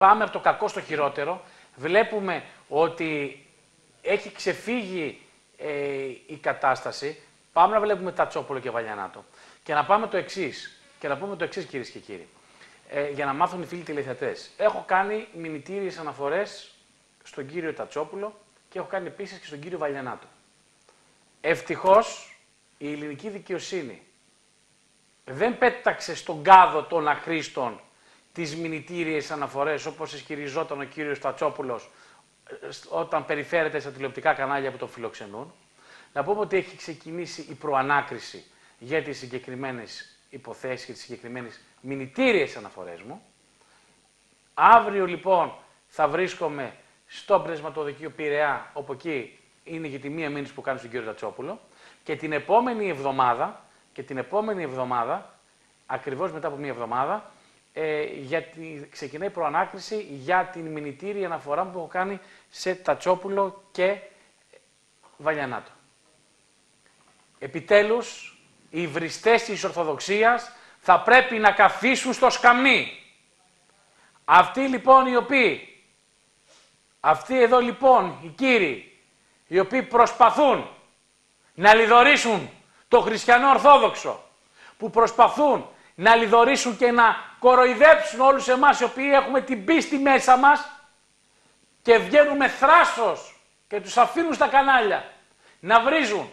πάμε από το κακό στο χειρότερο. Βλέπουμε ότι έχει ξεφύγει ε, η κατάσταση. Πάμε να βλέπουμε Τατσόπουλο και Βαλιανάτο. Και να πάμε το εξής. Και να πούμε το εξής, κυρίες και κύριοι. Ε, για να μάθουν οι φίλοι τηλεθεατές. Έχω κάνει μηνυτήριες αναφορές στον κύριο Τατσόπουλο και έχω κάνει επίσης και στον κύριο Βαλιανάτο. Ευτυχώς η ελληνική δικαιοσύνη δεν πέταξε στον κάδο των αχρήστων τις μηνυτήριες αναφορές όπως ισχυριζόταν ο κύριος Τατσόπουλος ε, όταν περιφέρεται στα τηλεοπτικά κανάλια που τον φιλοξενούν. Να πούμε ότι έχει ξεκινήσει η προανάκριση για τις συγκεκριμένες υποθέσεις και τις συγκεκριμένες μηνυτήριες αναφορές μου. Αύριο λοιπόν θα βρίσκομαι στο πνευματοδικείο Πειραιά, όπου εκεί είναι για τη μία μήνυση που κάνω στον κύριο Τατσόπουλο. Και την επόμενη εβδομάδα, και την επόμενη εβδομάδα, ακριβώς μετά από μία εβδομάδα, ε, γιατί ξεκινάει η προανάκριση για την μηνυτήρια αναφορά που έχω κάνει σε Τατσόπουλο και Βαλιανάτο. Επιτέλους, οι βριστές της Ορθοδοξίας θα πρέπει να καθίσουν στο σκαμνί. Αυτοί λοιπόν οι οποίοι, αυτοί εδώ λοιπόν οι κύριοι, οι οποίοι προσπαθούν να λιδωρήσουν το χριστιανό Ορθόδοξο, που προσπαθούν να λιδωρήσουν και να κοροϊδέψουν όλους εμάς οι οποίοι έχουμε την πίστη μέσα μας και βγαίνουμε θράσος και τους αφήνουν στα κανάλια. Να βρίζουν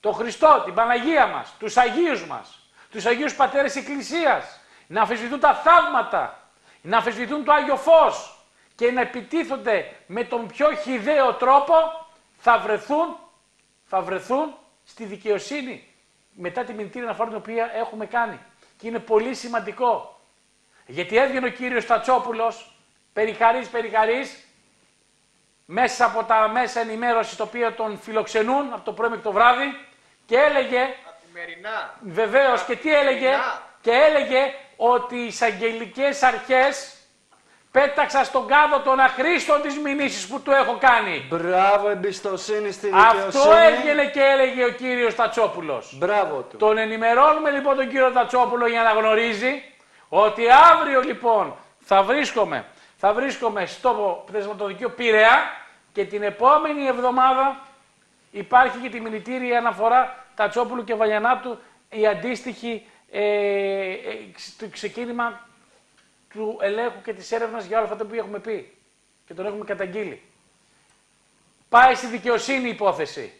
το Χριστό, την Παναγία μας, τους Αγίους μας, τους Αγίους Πατέρες Εκκλησίας, να αφισβητούν τα θαύματα, να αφισβητούν το Άγιο Φως και να επιτίθονται με τον πιο χιδαίο τρόπο, θα βρεθούν, θα βρεθούν στη δικαιοσύνη μετά τη μηνυτήρια αναφορά την οποία έχουμε κάνει. Και είναι πολύ σημαντικό. Γιατί έβγαινε ο κύριος Τατσόπουλος, περιχαρής, περιχαρής, μέσα από τα μέσα ενημέρωσης τα οποία τον φιλοξενούν από το πρωί μέχρι το βράδυ και έλεγε. Καθημερινά. Βεβαίως και τι έλεγε. Και έλεγε ότι οι εισαγγελικές αρχές πέταξαν στον κάδο των αχρήστων τις μηνύσεις που του έχω κάνει. Μπράβο, εμπιστοσύνη στην δικαιοσύνη. Αυτό έβγαινε και έλεγε ο κύριος Τατσόπουλος. Μπράβο του. Τον ενημερώνουμε λοιπόν τον κύριο Τατσόπουλο για να γνωρίζει ότι αύριο λοιπόν θα βρίσκομαι, θα βρίσκομαι στο πνευματοδικείο Πειραιά και την επόμενη εβδομάδα υπάρχει και τη μιλητήρια αναφορά Τατσόπουλου και Βαλιανάτου η αντίστοιχη ε, ε, το ξεκίνημα του ελέγχου και της έρευνας για όλα αυτά που έχουμε πει και τον έχουμε καταγγείλει. Πάει στη δικαιοσύνη η υπόθεση.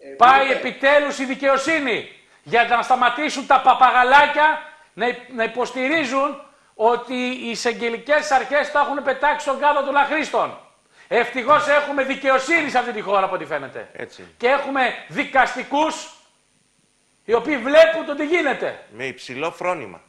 Ε, ε, Πάει βλέπετε, επιτέλους η δικαιοσύνη για να σταματήσουν τα παπαγαλάκια να, υ- να υποστηρίζουν ότι οι εισαγγελικές αρχές τα έχουν πετάξει στον κάδο των αχρήστων. Ευτυχώς έχουμε δικαιοσύνη σε αυτή τη χώρα από ό,τι φαίνεται. Έτσι. Και έχουμε δικαστικούς οι οποίοι βλέπουν το τι γίνεται. Με υψηλό φρόνημα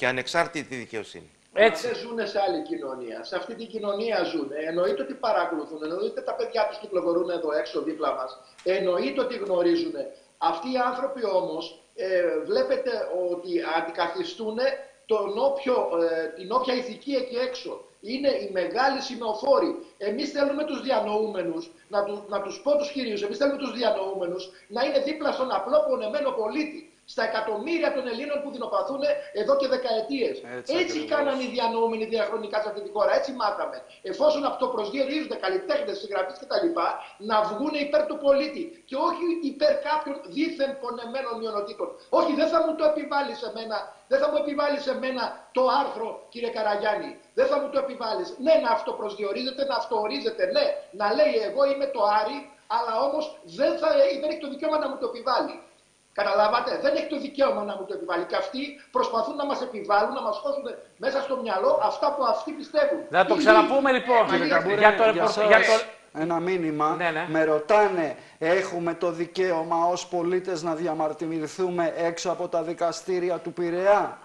και ανεξάρτητη δικαιοσύνη. Έτσι. Δεν ζουν σε άλλη κοινωνία. Σε αυτή την κοινωνία ζουν. Εννοείται ότι παρακολουθούν. Εννοείται τα παιδιά τους κυκλοφορούν εδώ έξω δίπλα μας. Εννοείται ότι γνωρίζουν. Αυτοί οι άνθρωποι όμως ε, βλέπετε ότι αντικαθιστούν τον όποιο, ε, την όποια ηθική εκεί έξω. Είναι οι μεγάλοι σημεοφόροι. Εμείς θέλουμε τους διανοούμενους, να, τους, να τους πω τους κυρίου, εμείς θέλουμε τους διανοούμενους να είναι δίπλα στον απλό πονεμένο πολίτη. Στα εκατομμύρια των Ελλήνων που δεινοπαθούν εδώ και δεκαετίες. Έτσι Έτσι, ακριβώς. κάνανε οι διανοούμενοι διαχρονικά σε αυτή τη χώρα. Έτσι μάθαμε. Εφόσον αυτό προσδιορίζονται καλλιτέχνες, συγγραφείς κτλ., να βγουν υπέρ του πολίτη και όχι υπέρ κάποιων δίθεν πονεμένων μειονοτήτων. Όχι, δεν θα μου το επιβάλλεις σε μένα, δεν θα μου επιβάλλεις σε μένα το άρθρο, κύριε Καραγιάννη. Δεν θα μου το επιβάλλεις. Ναι, να αυτοπροσδιορίζεται, να αυτοορίζεται, ναι. Να λέει εγώ είμαι το Άρη, αλλά όμως δεν, θα, δεν έχει το δικαίωμα να μου το επιβάλλει. Καταλάβατε, δεν έχει το δικαίωμα να μου το επιβάλλει. Και αυτοί προσπαθούν να μας επιβάλλουν, να μας χώσουν μέσα στο μυαλό αυτά που αυτοί πιστεύουν. Να το Είναι- ξαναπούμε λοιπόν. Κύριε Καμπούρη, για το, για ρεπορ- σας για το- Ένα μήνυμα. Ναι, ναι. Με ρωτάνε, έχουμε το δικαίωμα ως πολίτες να διαμαρτυρηθούμε έξω από τα δικαστήρια του Πειραιά;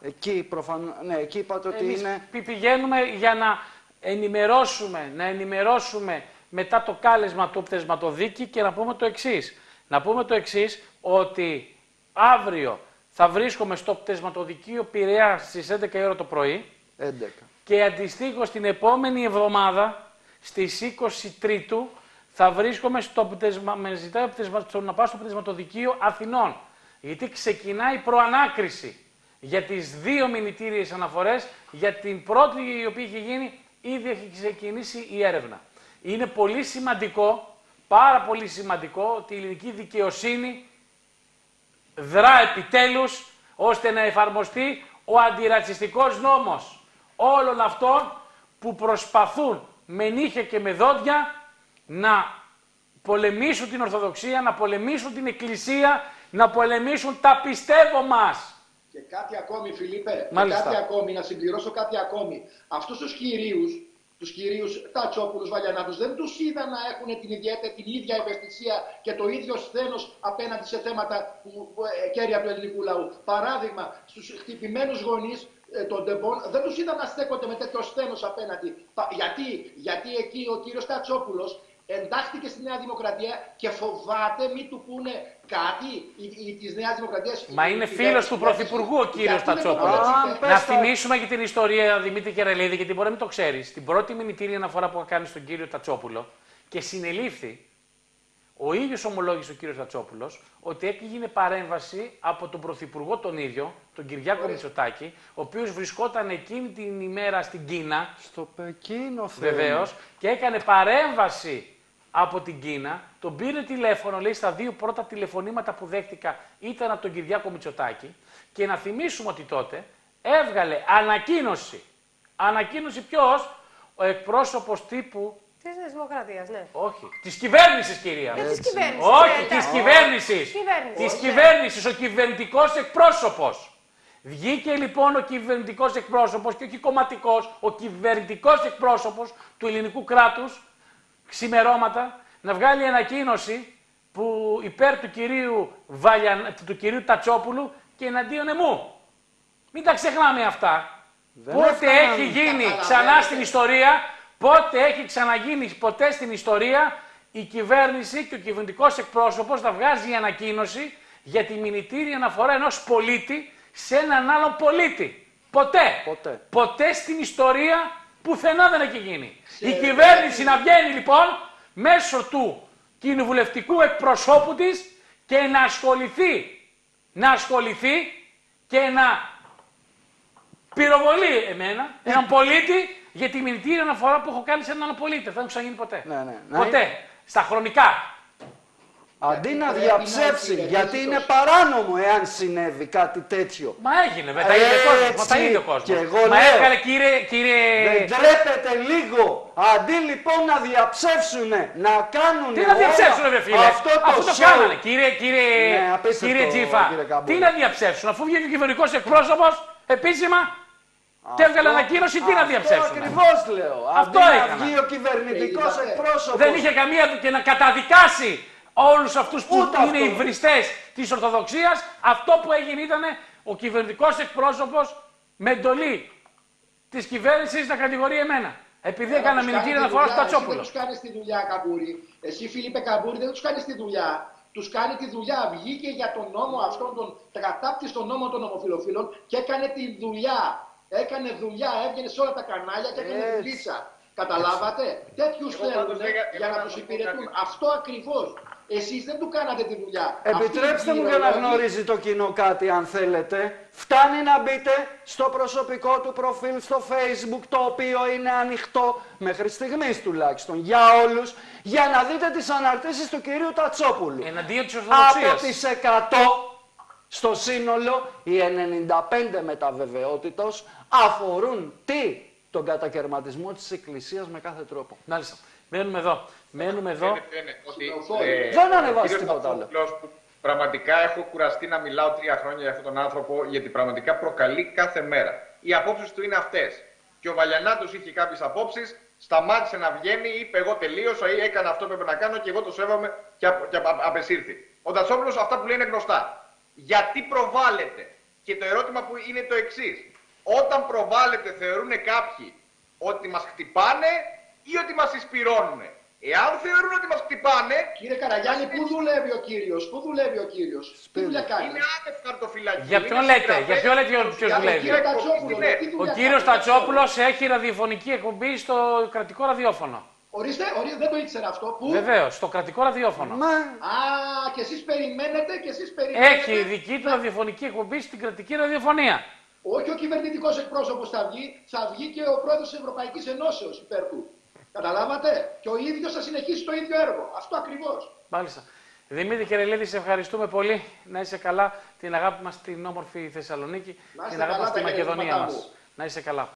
Εκεί, προφανώς, ναι, εκεί είπατε ότι Εμείς είναι... πη- πηγαίνουμε για να ενημερώσουμε, να ενημερώσουμε μετά το κάλεσμα του πτεσματοδίκη και να πούμε το εξής. Να πούμε το εξής ότι αύριο θα βρίσκομαι στο πτεσματοδικείο Πειραιά στις 11 η ώρα το πρωί 11. και αντιστοίχως την επόμενη εβδομάδα στις 23 Τρίτου θα βρίσκομαι στο πτεσμα... με ζητάει ο πτεσμα... στο να πάω στο πτεσματοδικείο Αθηνών. Γιατί ξεκινάει η προανάκριση για τις δύο μηνυτήριες αναφορές, για την πρώτη η οποία έχει γίνει, ήδη έχει ξεκινήσει η έρευνα. Είναι πολύ σημαντικό, πάρα πολύ σημαντικό, ότι η ελληνική δικαιοσύνη δρά επιτέλους ώστε να εφαρμοστεί ο αντιρατσιστικός νόμος όλων αυτών που προσπαθούν με νύχια και με δόντια να πολεμήσουν την Ορθοδοξία, να πολεμήσουν την Εκκλησία, να πολεμήσουν τα πιστεύω μας. Και κάτι ακόμη, Φιλίππε, Μάλιστα. και κάτι ακόμη, να συμπληρώσω κάτι ακόμη. Αυτούς τους κυρίους, τους κυρίους Τατσόπουλους, Βαλιανάτους, δεν τους είδα να έχουν την, ιδιαίτερη, την ίδια ευαισθησία και το ίδιο σθένος απέναντι σε θέματα που, που, ε, κέρια του ελληνικού λαού. Παράδειγμα, στους χτυπημένους γονείς ε, των τεμπών, δεν τους είδα να στέκονται με τέτοιο σθένος απέναντι. Πα- γιατί, γιατί εκεί ο κύριος Τατσόπουλος εντάχθηκε στη Νέα Δημοκρατία και φοβάται μη του πούνε κάτι η, η, της Νέας Δημοκρατίας. Μα η- είναι η φίλος κυβέρνηση. του Πρωθυπουργού ο κύριος Γιατί δεν το Τατσόπουλος. πες, Α, είπε. πες Να τα. θυμίσουμε και την ιστορία Δημήτρη Κεραλίδη, γιατί μπορεί να μην το ξέρεις. Την πρώτη μηνυτήρια αναφορά που έκανε στον κύριο Τατσόπουλο και συνελήφθη, ο ίδιος ομολόγησε ο κύριος Τατσόπουλος ότι έγινε παρέμβαση από τον Πρωθυπουργό τον ίδιο, τον Κυριάκο Μητσοτάκη, ο οποίος βρισκόταν εκείνη την ημέρα στην Κίνα, Στο Πεκίνο θέλω. βεβαίως, και έκανε παρέμβαση από την Κίνα. Τον πήρε τηλέφωνο, λέει στα δύο πρώτα τηλεφωνήματα που δέχτηκα ήταν από τον Κυριάκο Μητσοτάκη. Και να θυμίσουμε ότι τότε έβγαλε ανακοίνωση. Ανακοίνωση ποιος, ο εκπρόσωπος τύπου. Της Δημοκρατίας, ναι. Όχι, της κυβέρνησης, κυρία. Και της κυβέρνησης. Όχι, της κυβέρνησης. Κυβέρνησης. Της κυβέρνησης, ο κυβερνητικός εκπρόσωπος. Βγήκε λοιπόν ο κυβερνητικός εκπρόσωπος και όχι κομματικός, ο κυβερνητικός εκπρόσωπος του ελληνικού κράτους, ξημερώματα, να βγάλει ανακοίνωση που υπέρ του κυρίου, Βαλιαν, του κυρίου Τατσόπουλου και εναντίον εμού. Μην τα ξεχνάμε αυτά. Δεν πότε έφταναν. έχει γίνει Καταλαβαίνετε. ξανά στην ιστορία, πότε έχει ξαναγίνει ποτέ στην ιστορία η κυβέρνηση και ο κυβερνητικός εκπρόσωπος να βγάζει ανακοίνωση για τη μηνυτήρια αναφορά ενός πολίτη σε έναν άλλον πολίτη. Ποτέ. Ποτέ. Ποτέ στην ιστορία πουθενά δεν έχει γίνει. Η Σε- κυβέρνηση να βγαίνει λοιπόν μέσω του κοινοβουλευτικού εκπροσώπου της και να ασχοληθεί, να ασχοληθεί και να πυροβολεί εμένα, έναν πολίτη, για τη μηνυτήρια αναφορά που έχω κάνει σε έναν πολίτη. Δεν έχει ξαναγίνει ποτέ. Ναι, ναι. Να Ποτέ. Στα χρονικά. Αντί να Πρέπει να διαψεύσει, υπηρετήσει γιατί το- είναι παράνομο εάν συνέβη κάτι τέτοιο. Μα έγινε, με τα είδε ο κόσμος. Μα τα Έτσι. είδε ο κόσμος. Και εγώ Μα λέω. έβγαλε κύριε. κύριε... Δεν τρέπεται λίγο. Αντί λοιπόν να διαψεύσουν, να κάνουν. Τι να διαψεύσουν, όλα ρε φίλε; Αυτό το, Αφού το show. κάνανε. Κύριε, κύριε, Ναι, απίστευτο, κύριε Τζίφα, κύριε Καμπούρη. τι να διαψεύσουν. Αφού βγήκε ο κυβερνητικός εκπρόσωπος επίσημα και έβγαλε ανακοίνωση, τι να διαψεύσουν. Αυτό ακριβώς λέω. Αυτό Αντί να έκανα. βγει ο κυβερνητικός Ε, είδατε. εκπρόσωπο. Δεν είχε καμία και να καταδικάσει όλους αυτούς που Ούτε είναι αυτό. οι βριστές της Ορθοδοξίας. Αυτό που έγινε ήταν ο κυβερνητικός εκπρόσωπος με εντολή της κυβέρνησης να κατηγορεί εμένα. Επειδή Αλλά έκανα τους μηνυτήρια κάνεις τη αναφορά στο δουλειά, εσύ Δεν Τατσόπουλο. του κάνει τη δουλειά, Καμπούρη. Εσύ, Φίλιππε Καμπούρη, δεν τους κάνεις τη δουλειά. Τους κάνει τη δουλειά. Βγήκε για τον νόμο αυτόν, τον κατάπτυστο τον νόμο των ομοφυλοφίλων και έκανε τη δουλειά. Έκανε δουλειά, έβγαινε σε όλα τα κανάλια και έκανε Έτσι. δουλίτσα. Καταλάβατε; Τέτοιους Εγώ θέλουν πάντως λέγα- για εγώ να να τους πω υπηρετούν. κάτι. Αυτό ακριβώς. Εσείς δεν του κάνατε τη δουλειά. Επιτρέψτε Αυτοί οι μου για να γυρολόγοι- γνωρίζει το κοινό κάτι αν θέλετε. Φτάνει να μπείτε στο προσωπικό του προφίλ στο facebook το οποίο είναι ανοιχτό μέχρι στιγμής τουλάχιστον για όλους για να δείτε τις αναρτήσεις του κυρίου Τατσόπουλου. Εναντίον της Από Ορθοδοξίας. τις 100 στο σύνολο οι 95 με τα βεβαιότητος αφορούν τι; Τον κατακαιρματισμό της Εκκλησίας με κάθε τρόπο. Μάλιστα. Μένουμε εδώ. Μένουμε εδώ. Λένε, λένε ότι, Συνοφόροι. ε, Δεν ο ανεβάζει κύριος τίποτα άλλο. Τατσόπουλος που Πραγματικά έχω κουραστεί να μιλάω τρία χρόνια για αυτόν τον άνθρωπο, γιατί πραγματικά προκαλεί κάθε μέρα. Οι απόψεις του είναι αυτές. Και ο Βαλιανάτος είχε κάποιες απόψεις, σταμάτησε να βγαίνει, είπε: Εγώ τελείωσα ή έκανα αυτό που έπρεπε να κάνω και εγώ το σέβομαι και, απ- και απ- απεσύρθη. Ο Τατσόπουλο αυτά που λέει είναι γνωστά. Γιατί προβάλλεται; Και το ερώτημα που είναι το εξής. Όταν προβάλλεται, θεωρούν κάποιοι ότι μας χτυπάνε ή ότι μας εισπυρώνουν. Εάν θεωρούν ότι μας χτυπάνε, Κύριε Καραγιάννη, πού δουλεύει ο κύριος, πού δουλεύει ο κύριος, τι δουλειά κάνει; είναι άνευ χαρτοφυλακή. Για είναι ποιον λέτε, συγγραφέας για ποιον λέτε του ποιος Για τον δουλεύει; κύριο Τατσόπουλο, Ναι. τι Ο δουλειά κύριος κάνει. Τατσόπουλος; Έχει ραδιοφωνική εκπομπή στο κρατικό ραδιόφωνο. Ορίστε, ορίστε, δεν το ήξερα αυτό. Πού; Βεβαίως, στο κρατικό ραδιόφωνο. Μα, Α, και εσείς περιμένετε, και εσείς περιμένετε. Έχει δική του ραδιοφωνική εκπομπή στην κρατική ραδιοφωνία. Όχι ο κυβερνητικός εκπρόσωπος θα βγει, θα βγει και ο πρόεδρος της Ευρωπαϊκής Ενώσεως υπέρ του. Καταλάβατε; Και ο ίδιος θα συνεχίσει το ίδιο έργο. Αυτό ακριβώς. Μάλιστα. Δημήτρη Κερελίδη, σε ευχαριστούμε πολύ. Να είσαι καλά. Την αγάπη μας στην όμορφη Θεσσαλονίκη. Να είστε Την αγάπη καλά, μα στη τα Μακεδονία χαιρετήματά μας. μου. Να είσαι καλά.